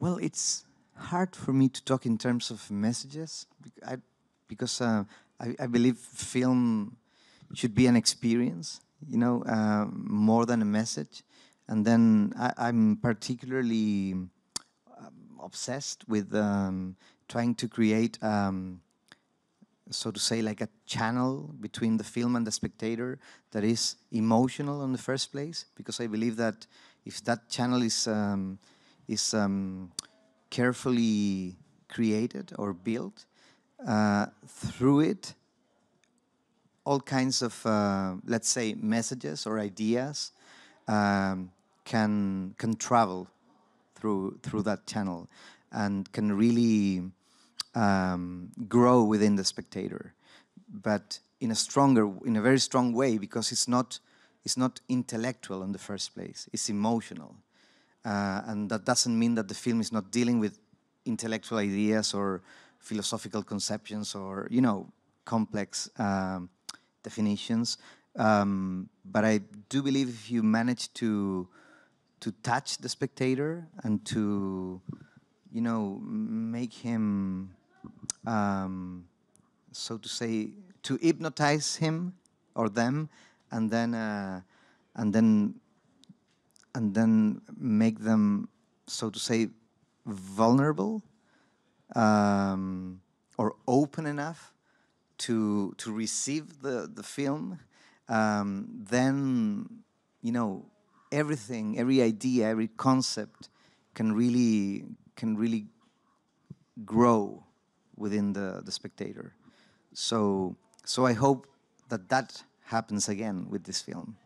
Well, it's hard for me to talk in terms of messages I, because uh, I, I, believe film should be an experience, you know, uh, more than a message. And then I, am particularly um, obsessed with um, trying to create, um, so to say, like a channel between the film and the spectator that is emotional in the first place, because I believe that if that channel is um, is um, carefully created or built, uh, through it, all kinds of, uh, let's say, messages or ideas um, can can travel through through that channel and can really um, grow within the spectator, but in a stronger, in a very strong way because it's not it's not intellectual in the first place. It's emotional. Uh, and that doesn't mean that the film is not dealing with intellectual ideas or philosophical conceptions or, you know, complex um, definitions. Um, but I do believe if you manage to to touch the spectator and to, you know, make him, um, so to say, to hypnotize him or them, and then uh, and then and then make them, so to say, vulnerable um, or open enough to to receive the the film, um, then you know everything, every idea, every concept can really can really grow within the the spectator. So so I hope that that happens again with this film.